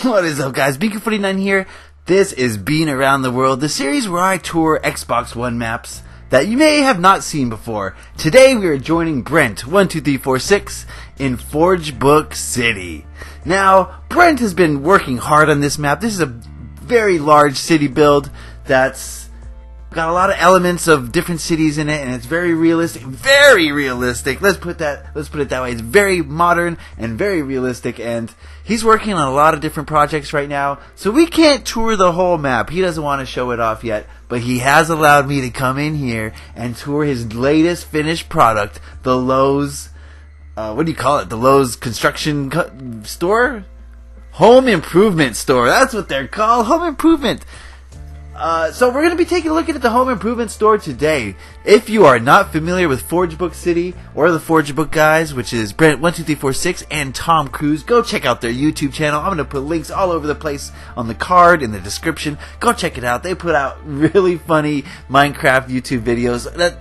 What is up, guys? BK49 here. This is Bean Around the World, the series where I tour Xbox One maps that you may have not seen before. Today we are joining Brent12346 in Forgebook City. Now, Brent has been working hard on this map. This is a very large city build that's got a lot of elements of different cities in it and it's very realistic very realistic. Let's put that let's put it that way. It's very modern and very realistic and he's working on a lot of different projects right now. So we can't tour the whole map. He doesn't want to show it off yet but he has allowed me to come in here and tour his latest finished product the Lowe's uh, what do you call it? The Lowe's construction co- store? Home improvement store. That's what they're called. Home improvement uh, so we're going to be taking a look at the home improvement store today. If you are not familiar with Forgebook City or the Forgebook guys, which is Brent one two three four six and Tom Cruise, go check out their YouTube channel. I'm going to put links all over the place on the card in the description. Go check it out. They put out really funny Minecraft YouTube videos that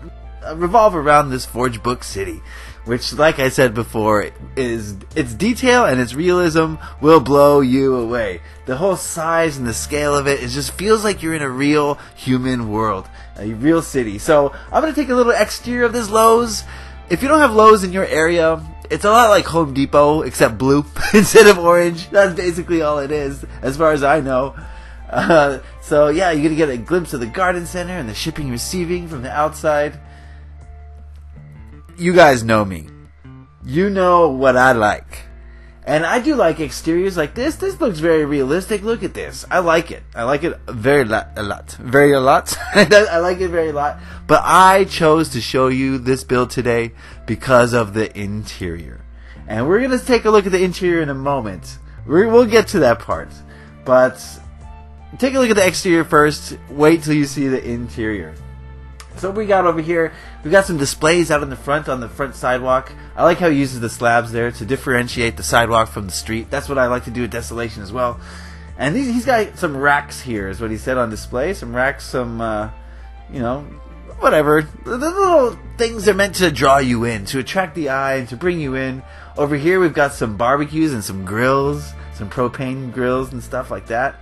revolve around this Forgebook City which, like I said before, is its detail and its realism will blow you away. The whole size and the scale of it, it just feels like you're in a real human world, a real city. So I'm gonna take a little exterior of this Lowe's. If you don't have Lowe's in your area, it's a lot like Home Depot, except blue instead of orange. That's basically all it is, as far as I know. Uh, so yeah, you're gonna get a glimpse of the garden center and the shipping receiving from the outside you guys know me. You know what I like. And I do like exteriors like this. This looks very realistic. Look at this. I like it. I like it very a lot. Very a lot. I like it very a lot. But I chose to show you this build today because of the interior. And we're going to take a look at the interior in a moment. we will get to that part. But take a look at the exterior first. Wait till you see the interior. So we got over here, we got some displays out in the front on the front sidewalk. I like how he uses the slabs there to differentiate the sidewalk from the street. That's what I like to do at Desolation as well. And he's, he's got some racks here, is what he said on display. Some racks, some, uh, you know, whatever. The little things are meant to draw you in, to attract the eye, and to bring you in. Over here, we've got some barbecues and some grills, some propane grills and stuff like that.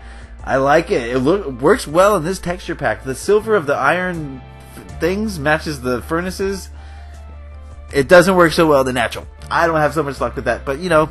I like it. It look, works well in this texture pack. The silver of the iron things matches the furnaces, it doesn't work so well the natural. I don't have so much luck with that, but you know,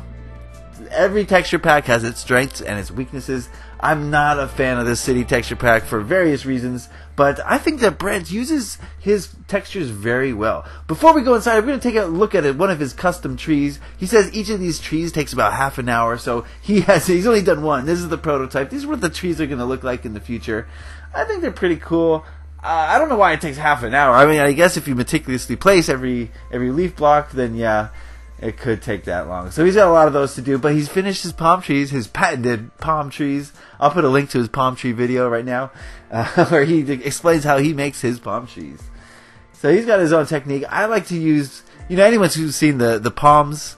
every texture pack has its strengths and its weaknesses. I'm not a fan of this city texture pack for various reasons, but I think that Brent uses his textures very well. Before we go inside, we're going to take a look at one of his custom trees. He says each of these trees takes about half an hour, so he has he's only done one. This is the prototype. These are what the trees are going to look like in the future. I think they're pretty cool. Uh, I don't know why it takes half an hour. I mean, I guess if you meticulously place every every leaf block, then yeah, it could take that long. So he's got a lot of those to do, but he's finished his palm trees, his patented palm trees. I'll put a link to his palm tree video right now, uh, where he explains how he makes his palm trees. So he's got his own technique. I like to use, you know, anyone who's seen the the palms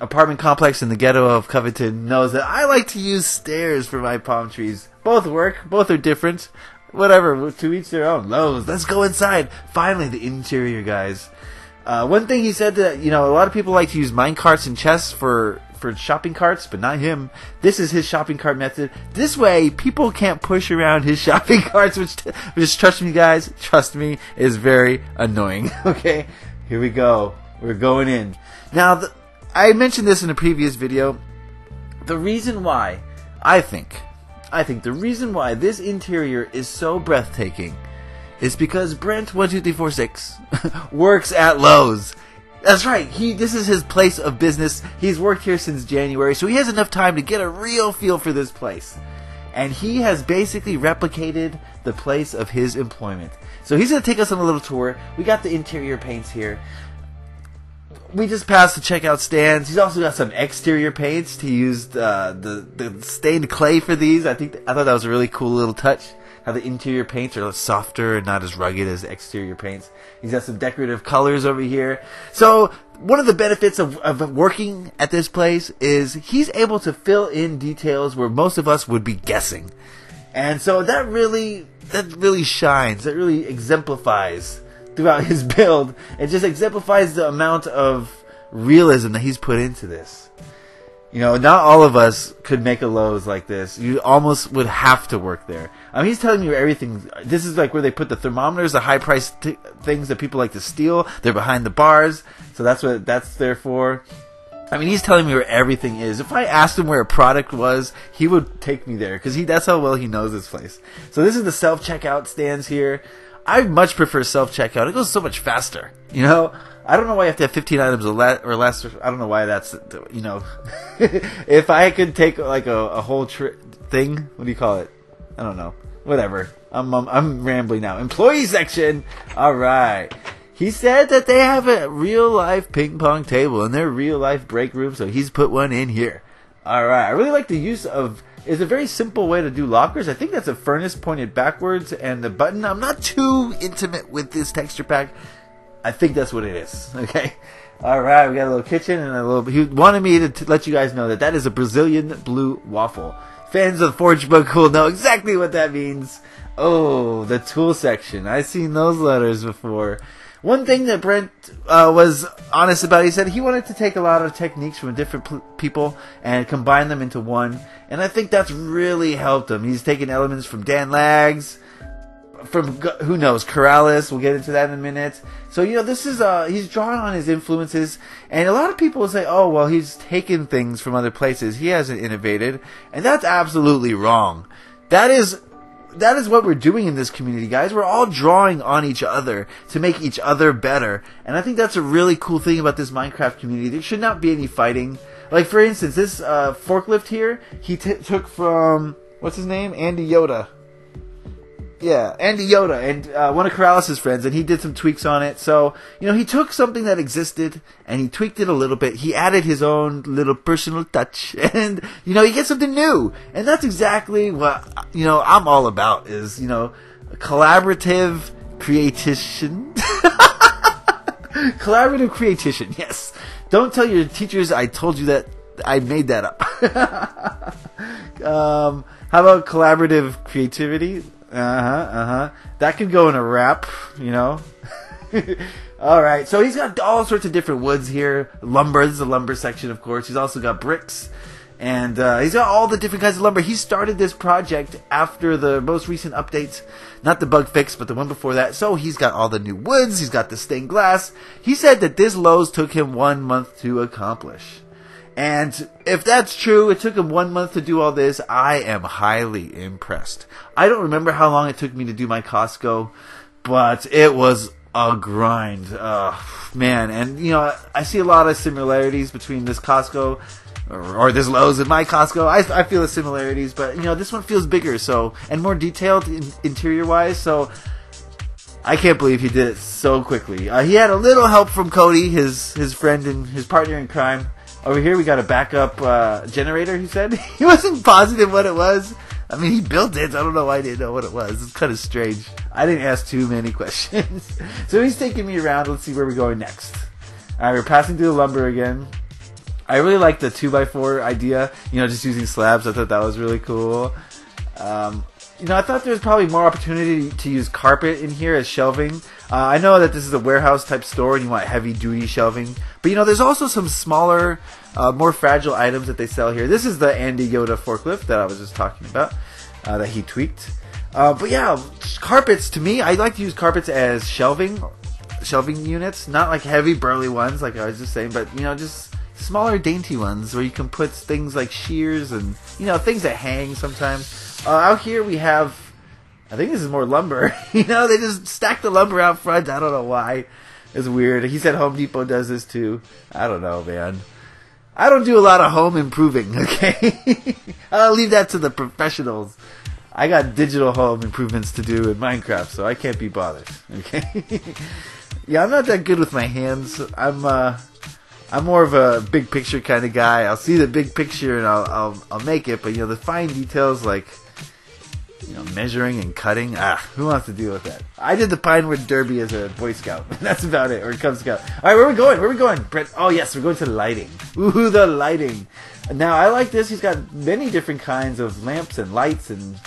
apartment complex in the ghetto of Covington knows that I like to use stairs for my palm trees. Both work, both are different whatever, to each their own. Lowe's, let's go inside. Finally, the interior, guys. Uh, one thing he said that you know a lot of people like to use mine carts and chests for for shopping carts, but not him. This is his shopping cart method. This way, people can't push around his shopping carts, which just trust me, guys. Trust me, is very annoying. okay, here we go. We're going in now. The, I mentioned this in a previous video. The reason why I think I think the reason why this interior is so breathtaking is because Brent12346 works at Lowe's. That's right. He this is his place of business. He's worked here since January, so he has enough time to get a real feel for this place. And he has basically replicated the place of his employment. So he's going to take us on a little tour. We got the interior paints here we just passed the checkout stands. He's also got some exterior paints. He used uh, the the stained clay for these. I think I thought that was a really cool little touch. How the interior paints are softer and not as rugged as exterior paints. He's got some decorative colors over here. So one of the benefits of, of working at this place is he's able to fill in details where most of us would be guessing, and so that really that really shines. That really exemplifies throughout his build. It just exemplifies the amount of realism that he's put into this. You know, not all of us could make a Lowe's like this. You almost would have to work there. I mean, he's telling you everything. This is like where they put the thermometers, the high price t- things that people like to steal. They're behind the bars, so that's what that's there for. I mean, he's telling me where everything is. If I asked him where a product was, he would take me there because he that's how well he knows this place. So this is the self checkout stands here. I much prefer self checkout. It goes so much faster. You know, I don't know why you have to have 15 items or less. Or less I don't know why that's you know. if I could take like a, a whole tri- thing, what do you call it? I don't know. Whatever. I'm, I'm I'm rambling now. Employee section. All right. He said that they have a real life ping pong table in their real life break room, so he's put one in here. All right. I really like the use of. It's a very simple way to do lockers. I think that's a furnace pointed backwards, and the button. I'm not too intimate with this texture pack. I think that's what it is. Okay. All right, we got a little kitchen and a little. He wanted me to t- let you guys know that that is a Brazilian blue waffle. Fans of the Forgebook will know exactly what that means. Oh, the tool section. I've seen those letters before. One thing that Brent uh, was honest about, he said he wanted to take a lot of techniques from different pl- people and combine them into one. And I think that's really helped him. He's taken elements from Dan Lags, from who knows Keralis. We'll get into that in a minute. So you know, this is uh he's drawn on his influences, and a lot of people say, "Oh, well, he's taken things from other places. He hasn't innovated," and that's absolutely wrong. That is that is what we're doing in this community, guys. We're all drawing on each other to make each other better, and I think that's a really cool thing about this Minecraft community. There should not be any fighting. Like for instance, this uh, forklift here, he t- took from what's his name, Andy Yoda. Yeah, Andy Yoda and uh, one of Keralis' friends, and he did some tweaks on it. So you know, he took something that existed and he tweaked it a little bit. He added his own little personal touch, and you know, you get something new. And that's exactly what you know I'm all about. Is you know, collaborative creation. collaborative creation. Yes. Don't tell your teachers I told you that I made that up. um, how about collaborative creativity? Uh huh. Uh huh. That could go in a rap, you know. all right. So he's got all sorts of different woods here. Lumber. This is the lumber section, of course. He's also got bricks, and uh, he's got all the different kinds of lumber. He started this project after the most recent updates, not the bug fix, but the one before that. So he's got all the new woods. He's got the stained glass. He said that this Lowe's took him one month to accomplish. And if that's true, it took him one month to do all this. I am highly impressed. I don't remember how long it took me to do my Costco, but it was a grind. Oh, man. And, you know, I see a lot of similarities between this Costco or, or this Lowe's and my Costco. I, I feel the similarities, but, you know, this one feels bigger, so, and more detailed in, interior wise, so. I can't believe he did it so quickly. Uh, he had a little help from Cody, his his friend and his partner in crime. Over here, we got a backup uh, generator. He said he wasn't positive what it was. I mean, he built it. So I don't know why I didn't know what it was. It's kind of strange. I didn't ask too many questions. so he's taking me around. Let's see where we're going next. All right, we're passing through the lumber again. I really like the 2x4 idea, you know, just using slabs. I thought that was really cool. Um, you know, I thought there was probably more opportunity to use carpet in here as shelving. Uh, I know that this is a warehouse type store and you want heavy duty shelving, but you know, there's also some smaller, uh, more fragile items that they sell here. This is the Andy Yoda forklift that I was just talking about, uh, that he tweaked. Uh, but yeah, carpets to me, I like to use carpets as shelving, shelving units, not like heavy burly ones like I was just saying, but you know, just smaller dainty ones where you can put things like shears and you know things that hang sometimes. Uh, out here we have, I think this is more lumber. you know, they just stack the lumber out front. I don't know why. It's weird. He said Home Depot does this too. I don't know, man. I don't do a lot of home improving. Okay, I'll leave that to the professionals. I got digital home improvements to do in Minecraft, so I can't be bothered. Okay. yeah, I'm not that good with my hands. I'm uh, I'm more of a big picture kind of guy. I'll see the big picture and I'll I'll, I'll make it, but you know the fine details like you know measuring and cutting. Ah, who wants to deal with that? I did the Pinewood Derby as a Boy Scout. That's about it, or Cub Scout. All right, where are we going? Where are we going, Brett? Oh yes, we're going to lighting. Ooh, the lighting. Now I like this. He's got many different kinds of lamps and lights and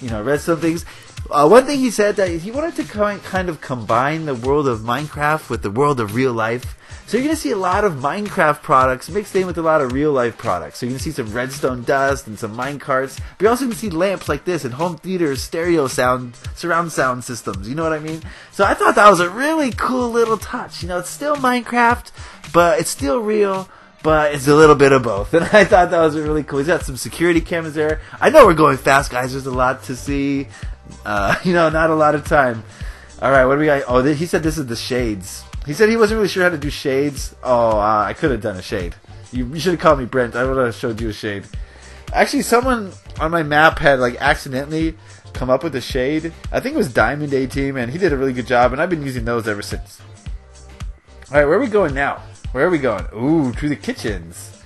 you know redstone things. Uh, one thing he said that he wanted to kind of combine the world of Minecraft with the world of real life. So you're going to see a lot of Minecraft products mixed in with a lot of real life products. So you're going to see some redstone dust and some mine carts. But you're also going to see lamps like this and home theaters, stereo sound, surround sound systems. You know what I mean? So I thought that was a really cool little touch. You know, it's still Minecraft, but it's still real but it's a little bit of both. And I thought that was really cool. He's got some security cameras there. I know we're going fast, guys. There's a lot to see. Uh, you know, not a lot of time. All right, what do we got? Oh, he said this is the shades. He said he wasn't really sure how to do shades. Oh, uh, I could have done a shade. You, you should have called me Brent. I would have showed you a shade. Actually, someone on my map had like accidentally come up with a shade. I think it was Diamond A Team, and he did a really good job. And I've been using those ever since. All right, where are we going now? Where are we going? Ooh, to the kitchens.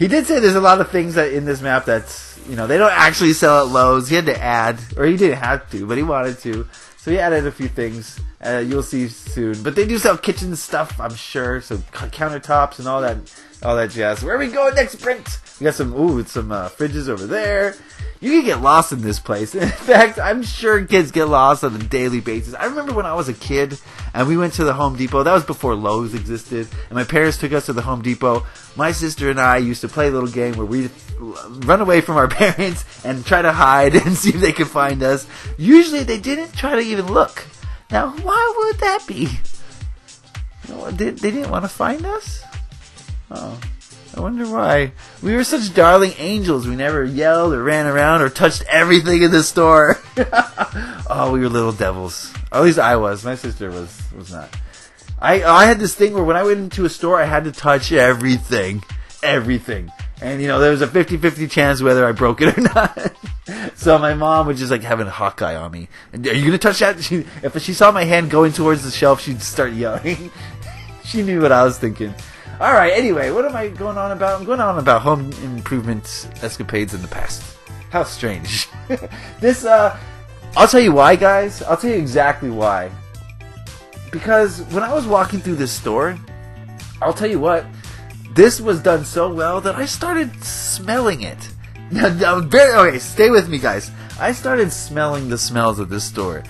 He did say there's a lot of things that in this map that's you know they don't actually sell at Lowe's. He had to add, or he didn't have to, but he wanted to. So he added a few things. Uh, you'll see soon. But they do sell kitchen stuff, I'm sure. So countertops and all that, all that jazz. Where we going next, Brent? We got some ooh, some uh, fridges over there. You can get lost in this place. In fact, I'm sure kids get lost on a daily basis. I remember when I was a kid and we went to the Home Depot. That was before Lowe's existed, and my parents took us to the Home Depot. My sister and I used to play a little game where we run away from our parents and try to hide and see if they could find us. Usually they didn't try to even look. Now, why would that be? They, they didn't want to find us? Oh. I wonder why. We were such darling angels. We never yelled or ran around or touched everything in the store. oh, we were little devils. at least I was. My sister was was not. I I had this thing where when I went into a store, I had to touch everything, everything. And you know, there was a 50-50 chance whether I broke it or not. so my mom would just like having a hawkeye on me. Are you gonna touch that? She, if she saw my hand going towards the shelf, she'd start yelling. she knew what I was thinking. All right. Anyway, what am I going on about? I'm going on about home improvement escapades in the past. How strange. this. uh I'll tell you why, guys. I'll tell you exactly why. Because when I was walking through this store, I'll tell you what, this was done so well that I started smelling it. Now, now okay, stay with me, guys. I started smelling the smells of this store.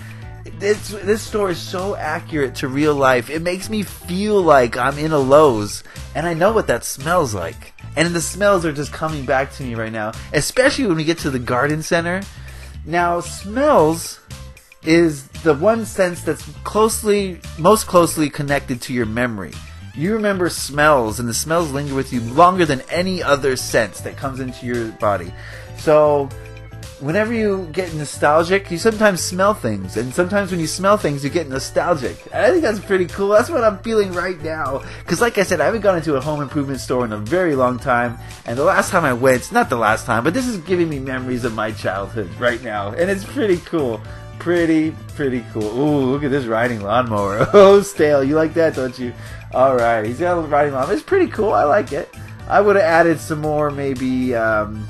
It's, this store is so accurate to real life. It makes me feel like I'm in a Lowe's, and I know what that smells like. And the smells are just coming back to me right now, especially when we get to the garden center. Now, smells is the one sense that's closely, most closely connected to your memory. You remember smells, and the smells linger with you longer than any other sense that comes into your body. So, whenever you get nostalgic, you sometimes smell things, and sometimes when you smell things, you get nostalgic. And I think that's pretty cool. That's what I'm feeling right now. Because, like I said, I haven't gone into a home improvement store in a very long time, and the last time I went, not the last time, but this is giving me memories of my childhood right now, and it's pretty cool. Pretty, pretty cool. Ooh, look at this riding lawnmower. Oh, stale. You like that, don't you? All right, he's got a riding lawnmower. It's pretty cool. I like it. I would have added some more, maybe. Um,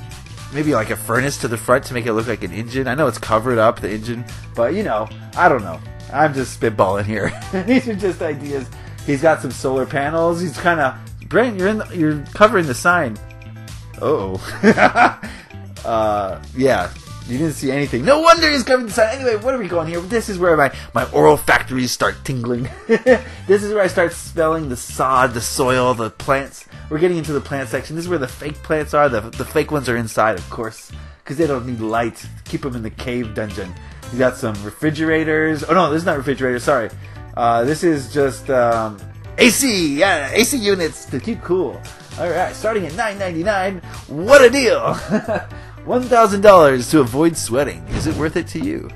maybe like a furnace to the front to make it look like an engine. I know it's covered up the engine, but you know, I don't know. I'm just spitballing here. These are just ideas. He's got some solar panels. He's kind of Brent. You're in. The, you're covering the sign. Oh. uh, yeah. You didn't see anything. No wonder he's covering the sign. Anyway, what are we going here? This is where my, my olfactories start tingling. this is where I start smelling the sod, the soil, the plants we're getting into the plant section. This is where the fake plants are. The, the fake ones are inside, of course, because they don't need light. Keep them in the cave dungeon. You got some refrigerators. Oh no, this is not refrigerators. Sorry, uh, this is just um, AC. Yeah, AC units to keep cool. All right, starting at nine ninety nine. What a deal! One thousand dollars to avoid sweating. Is it worth it to you?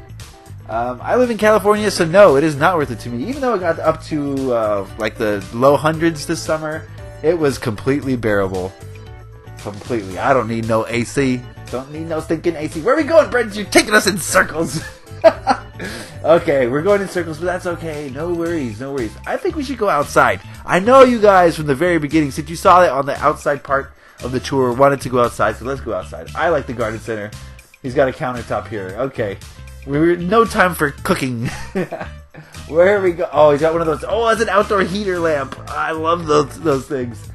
Um, I live in California, so no, it is not worth it to me. Even though it got up to uh, like the low hundreds this summer, it was completely bearable. Completely. I don't need no AC. Don't need no stinking AC. Where are we going, Brent? You're taking us in circles. okay, we're going in circles, but that's okay. No worries, no worries. I think we should go outside. I know you guys from the very beginning, since you saw it on the outside part of the tour, wanted to go outside, so let's go outside. I like the garden center. He's got a countertop here. Okay. We're no time for cooking. Where we go? Oh, he's got one of those. Oh, it's an outdoor heater lamp. I love those those things.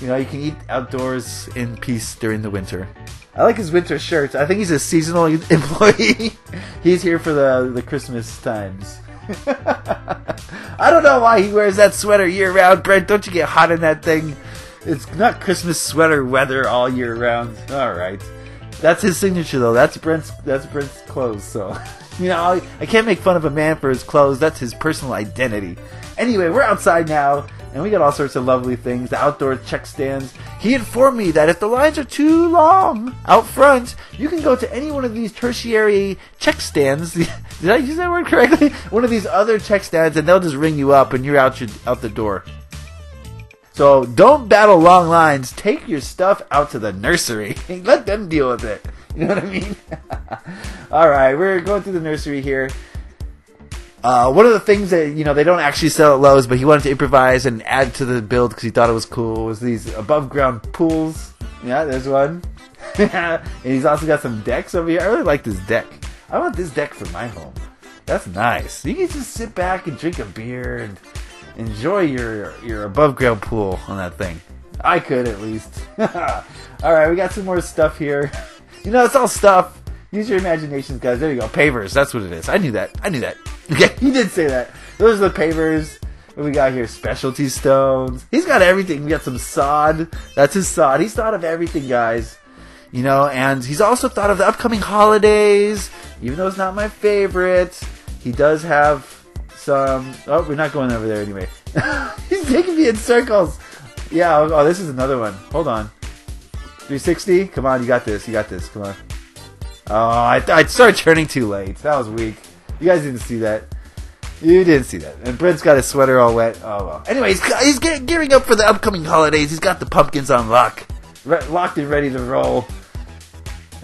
You know, you can eat outdoors in peace during the winter. I like his winter shirts. I think he's a seasonal employee. he's here for the the Christmas times. I don't know why he wears that sweater year round, Brent. Don't you get hot in that thing? It's not Christmas sweater weather all year round. All right, that's his signature though. That's Brent's. That's Brent's clothes. So, you know, I, can't make fun of a man for his clothes. That's his personal identity. Anyway, we're outside now and we got all sorts of lovely things. The outdoor check stands. He informed me that if the lines are too long out front, you can go to any one of these tertiary check stands. Did I use that word correctly? One of these other check stands, and they'll just ring you up, and you're out your, out the door. So don't battle long lines. Take your stuff out to the nursery. Let them deal with it. You know what I mean? all right, we're going through the nursery here. Uh, one of the things that you know they don't actually sell at Lowe's, but he wanted to improvise and add to the build because he thought it was cool. Was these above ground pools? Yeah, there's one. and he's also got some decks over here. I really like this deck. I want this deck for my home. That's nice. You can just sit back and drink a beer and enjoy your your above ground pool on that thing. I could at least. all right, we got some more stuff here. You know, it's all stuff. Use your imaginations, guys. There you go. Pavers. That's what it is. I knew that. I knew that. Yeah, he did say that. Those are the pavers. What we got here? Specialty stones. He's got everything. We got some sod. That's his sod. He's thought of everything, guys. You know, and he's also thought of the upcoming holidays. Even though it's not my favorite, he does have some. Oh, we're not going over there anyway. he's taking me in circles. Yeah. Oh, oh, this is another one. Hold on. 360. Come on, you got this. You got this. Come on. Oh, I, I started turning too late. That was weak. You guys didn't see that. You didn't see that. And Brent's got his sweater all wet. Oh well. Anyways, he's get, gearing up for the upcoming holidays. He's got the pumpkins on lock, Re- locked and ready to roll.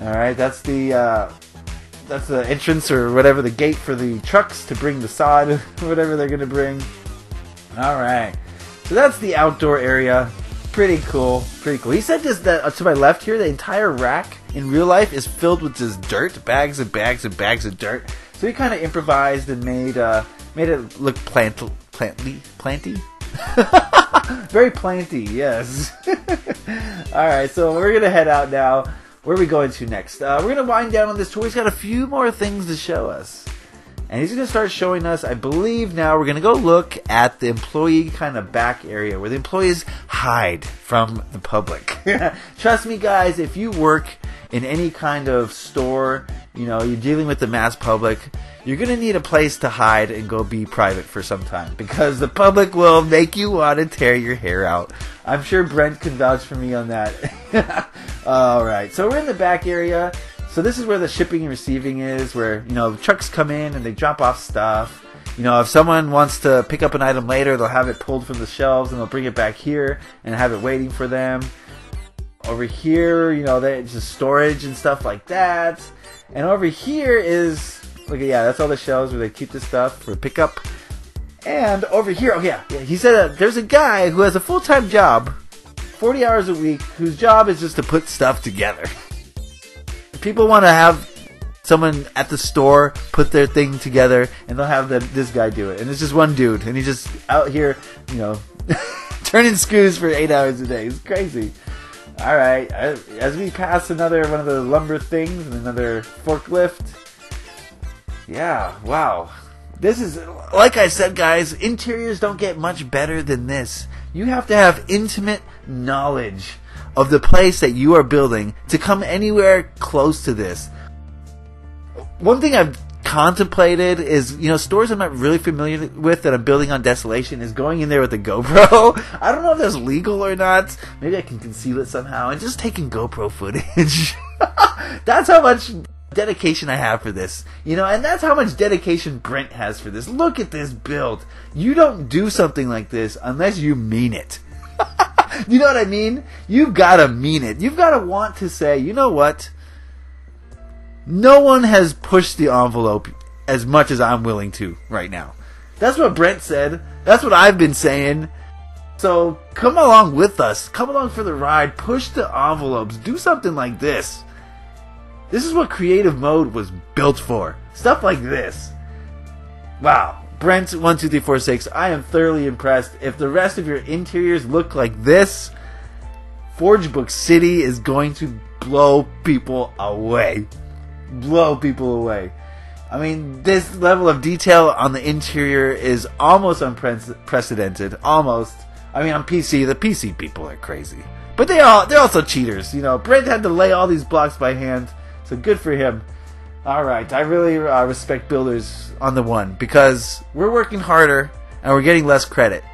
All right, that's the uh, that's the entrance or whatever the gate for the trucks to bring the sod, whatever they're gonna bring. All right, so that's the outdoor area. Pretty cool, pretty cool. He said just that uh, to my left here, the entire rack in real life is filled with just dirt, bags and bags and bags of dirt. So he kind of improvised and made uh, made it look plant plantly planty. Very planty, yes. All right, so we're gonna head out now. Where are we going to next? Uh, we're gonna wind down on this tour. He's got a few more things to show us, and he's gonna start showing us. I believe now we're gonna go look at the employee kind of back area where the employees hide from the public. Trust me, guys. If you work in any kind of store, you know, you're dealing with the mass public, you're going to need a place to hide and go be private for some time because the public will make you want to tear your hair out. I'm sure Brent can vouch for me on that. All right, so we're in the back area. So this is where the shipping and receiving is, where you know trucks come in and they drop off stuff. You know, if someone wants to pick up an item later, they'll have it pulled from the shelves and they'll bring it back here and have it waiting for them. Over here, you know, it's just storage and stuff like that. And over here is, look, yeah, that's all the shelves where they keep the stuff for pickup. And over here, oh yeah, yeah he said that there's a guy who has a full time job, 40 hours a week, whose job is just to put stuff together. People want to have someone at the store put their thing together, and they'll have this guy do it. And it's just one dude, and he's just out here, you know, turning screws for eight hours a day. It's crazy. All right, as we pass another one of the lumber things and another forklift. Yeah, wow. This is, like I said, guys, interiors don't get much better than this. You have to have intimate knowledge of the place that you are building to come anywhere close to this. One thing I've contemplated is, you know, stores I'm not really familiar with that I'm building on Desolation is going in there with a GoPro. I don't know if that's legal or not. Maybe I can conceal it somehow and just taking GoPro footage. that's how much dedication I have for this. You know, and that's how much dedication Brent has for this. Look at this build. You don't do something like this unless you mean it. you know what I mean? You've gotta mean it. You've gotta want to say, you know what? No one has pushed the envelope as much as I'm willing to right now. That's what Brent said. That's what I've been saying. So come along with us. Come along for the ride. Push the envelopes. Do something like this. This is what creative mode was built for. Stuff like this. Wow. Brent12346, I am thoroughly impressed. If the rest of your interiors look like this, Forgebook City is going to blow people away. Blow people away. I mean, this level of detail on the interior is almost unprecedented. Almost. I mean, on PC, the PC people are crazy, but they all they're also cheaters. You know, Brent had to lay all these blocks by hand, so good for him. All right, I really uh, respect builders on the one because we're working harder and we're getting less credit.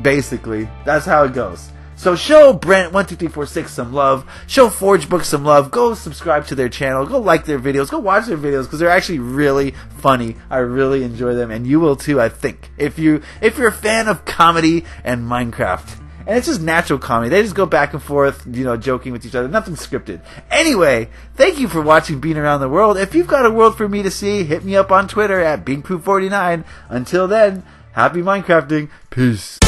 Basically, that's how it goes. So show Brent one two three four six some love. Show Forgebook some love. Go subscribe to their channel. Go like their videos. Go watch their videos because they're actually really funny. I really enjoy them, and you will too. I think if you if you're a fan of comedy and Minecraft. And it's just natural comedy. They just go back and forth, you know, joking with each other. Nothing scripted. Anyway, thank you for watching Bean Around the World. If you've got a world for me to see, hit me up on Twitter at BeanCrew49. Until then, happy Minecrafting. Peace.